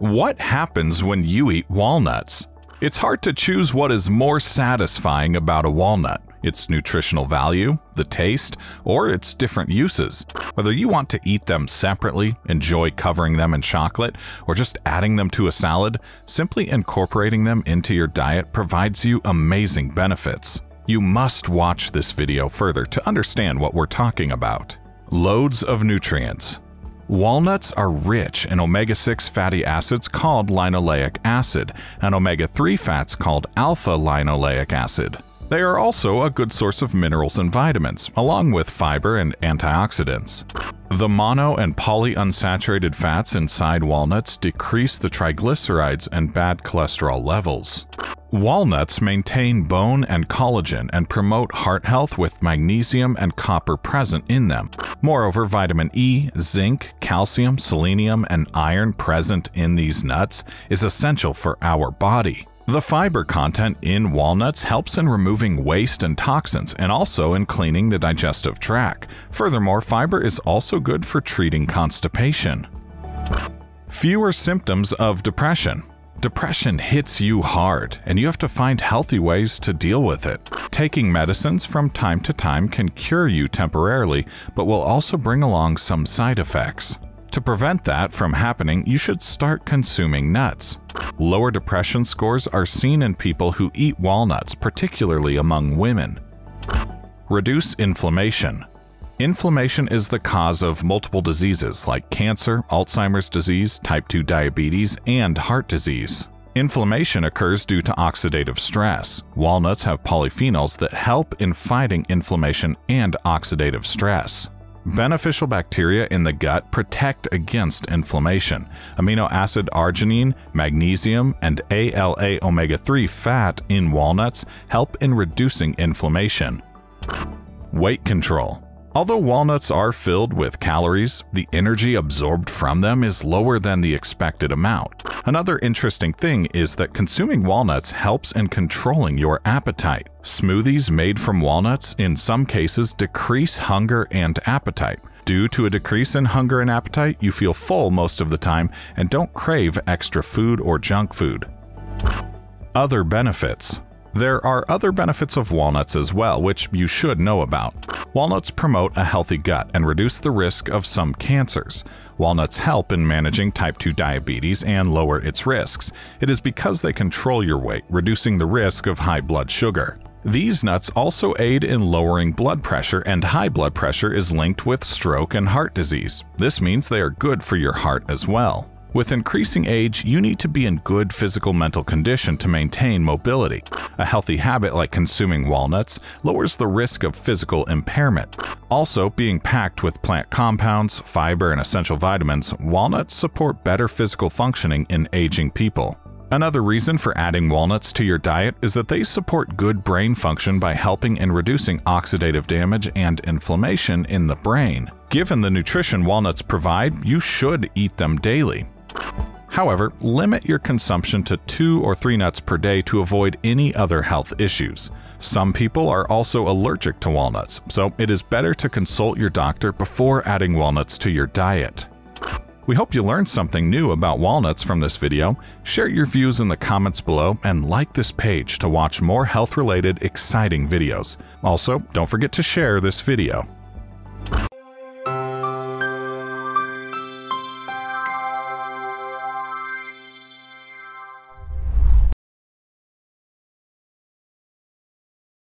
What happens when you eat walnuts? It's hard to choose what is more satisfying about a walnut its nutritional value, the taste, or its different uses. Whether you want to eat them separately, enjoy covering them in chocolate, or just adding them to a salad, simply incorporating them into your diet provides you amazing benefits. You must watch this video further to understand what we're talking about. Loads of nutrients. Walnuts are rich in omega-6 fatty acids called linoleic acid and omega-3 fats called alpha-linoleic acid. They are also a good source of minerals and vitamins, along with fiber and antioxidants. The mono and polyunsaturated fats inside walnuts decrease the triglycerides and bad cholesterol levels. Walnuts maintain bone and collagen and promote heart health with magnesium and copper present in them. Moreover, vitamin E, zinc, calcium, selenium, and iron present in these nuts is essential for our body. The fiber content in walnuts helps in removing waste and toxins and also in cleaning the digestive tract. Furthermore, fiber is also good for treating constipation. Fewer symptoms of depression. Depression hits you hard, and you have to find healthy ways to deal with it. Taking medicines from time to time can cure you temporarily, but will also bring along some side effects. To prevent that from happening, you should start consuming nuts. Lower depression scores are seen in people who eat walnuts, particularly among women. Reduce inflammation. Inflammation is the cause of multiple diseases like cancer, Alzheimer's disease, type 2 diabetes, and heart disease. Inflammation occurs due to oxidative stress. Walnuts have polyphenols that help in fighting inflammation and oxidative stress. Beneficial bacteria in the gut protect against inflammation. Amino acid arginine, magnesium, and ALA omega-3 fat in walnuts help in reducing inflammation. Weight control. Although walnuts are filled with calories, the energy absorbed from them is lower than the expected amount. Another interesting thing is that consuming walnuts helps in controlling your appetite. Smoothies made from walnuts in some cases decrease hunger and appetite. Due to a decrease in hunger and appetite, you feel full most of the time and don't crave extra food or junk food. Other benefits there are other benefits of walnuts as well, which you should know about. Walnuts promote a healthy gut and reduce the risk of some cancers. Walnuts help in managing type 2 diabetes and lower its risks. It is because they control your weight, reducing the risk of high blood sugar. These nuts also aid in lowering blood pressure, and high blood pressure is linked with stroke and heart disease. This means they are good for your heart as well. With increasing age, you need to be in good physical mental condition to maintain mobility. A healthy habit like consuming walnuts lowers the risk of physical impairment. Also, being packed with plant compounds, fiber, and essential vitamins, walnuts support better physical functioning in aging people. Another reason for adding walnuts to your diet is that they support good brain function by helping in reducing oxidative damage and inflammation in the brain. Given the nutrition walnuts provide, you should eat them daily. However, limit your consumption to two or three nuts per day to avoid any other health issues. Some people are also allergic to walnuts, so it is better to consult your doctor before adding walnuts to your diet. We hope you learned something new about walnuts from this video. Share your views in the comments below and like this page to watch more health-related exciting videos. Also, don't forget to share this video.